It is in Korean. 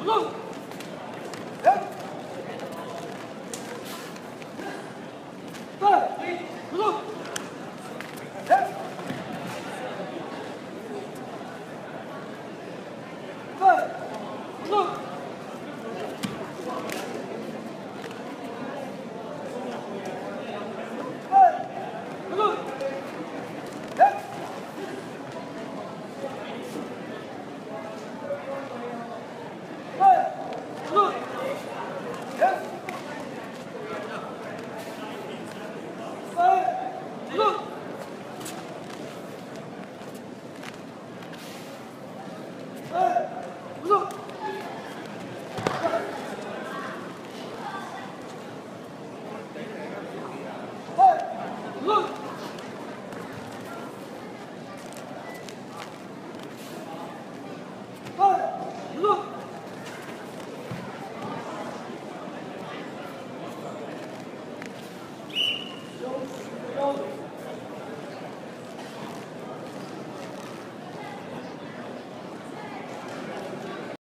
别动。别动别动别动别动别动。Look!